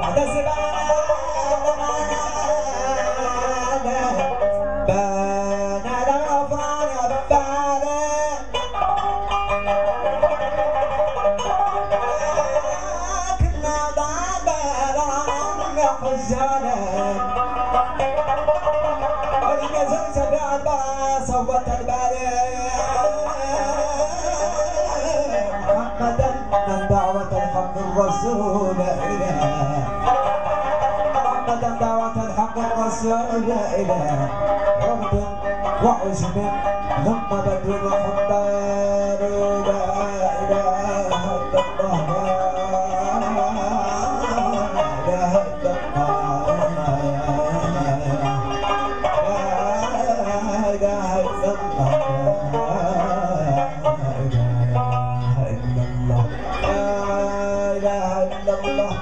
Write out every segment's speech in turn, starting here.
محتسبا الرسول إله محمدا دعوة الحق الرسول إله رغد وعزم ثم بدر وحب دار الله.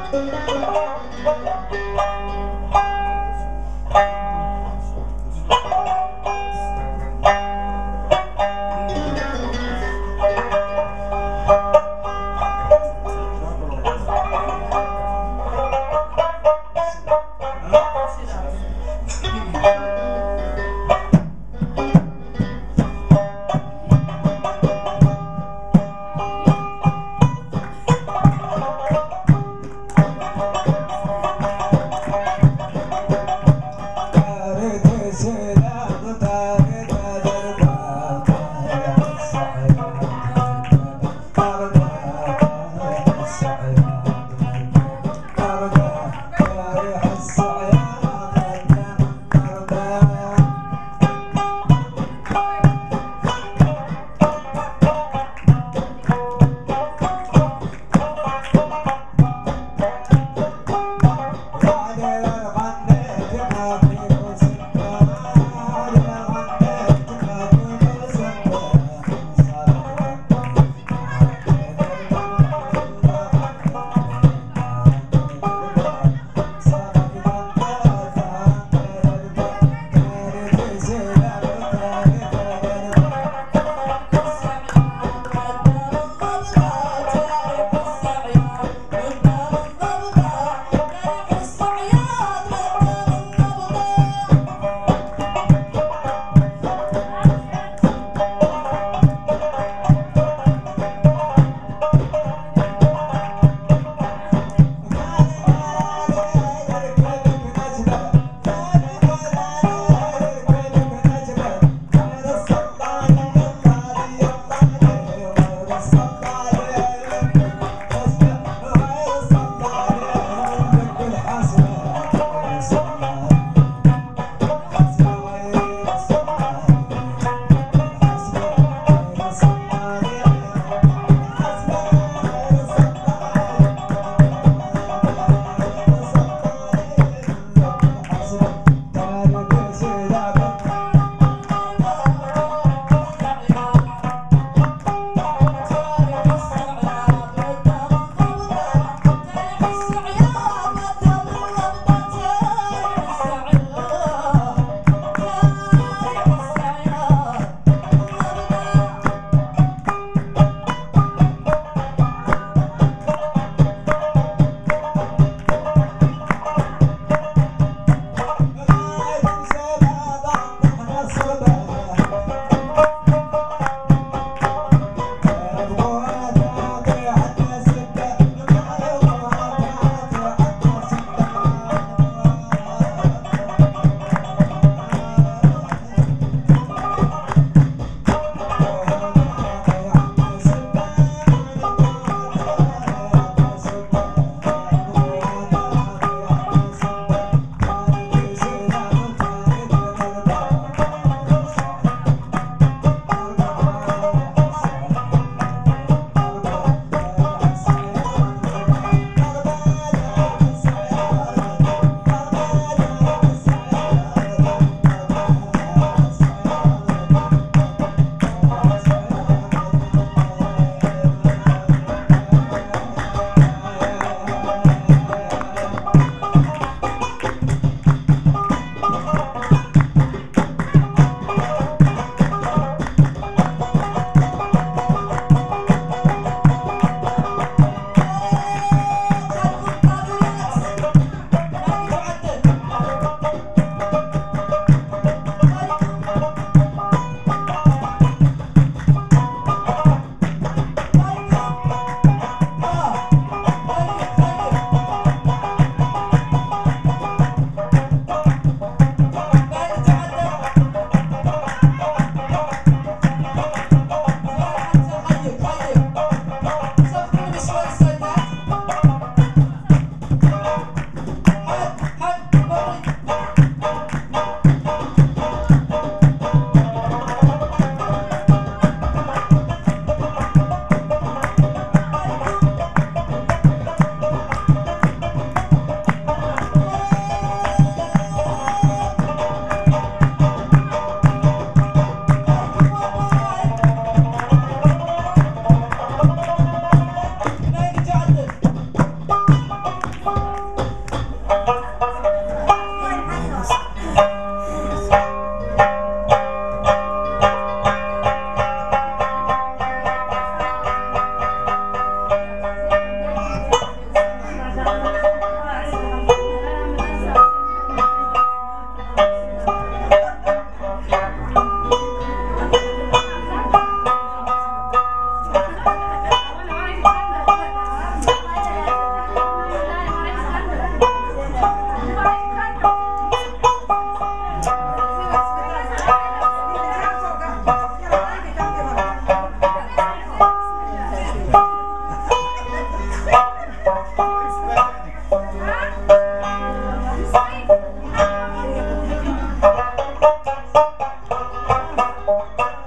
Bye.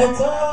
It's all